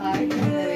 heart.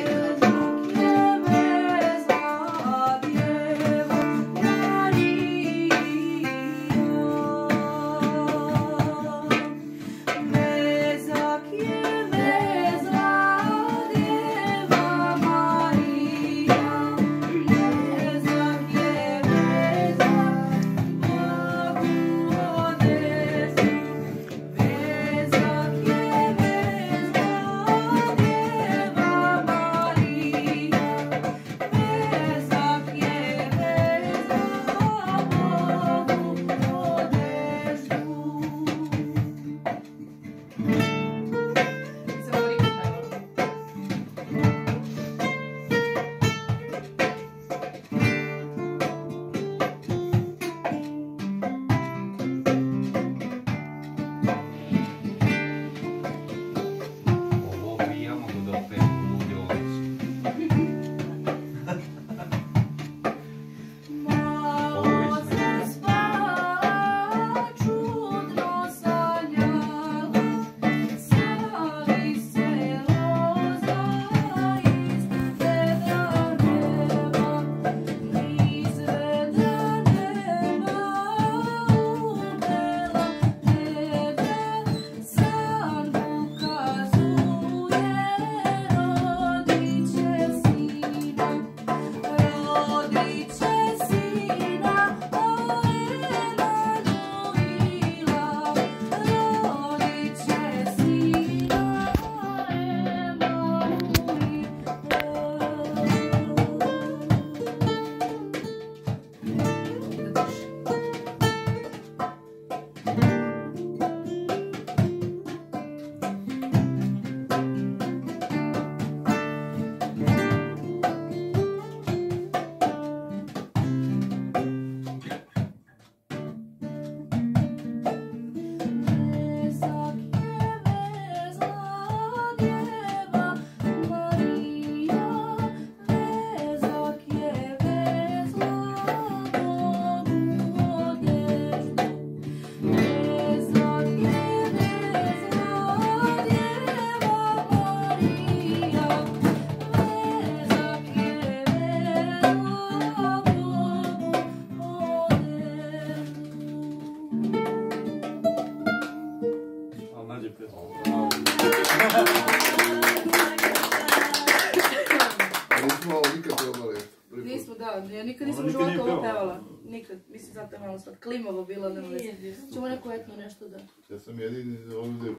Nismo ovo nikad. Nismo, da, ja nikad nisam u nikad nije životu ovo pevala. pevala. Nikad, mislim zato je malo sad klimavo bilo, nema veze. Ćemo neko etno nešto da... Ja sam jedini ovdje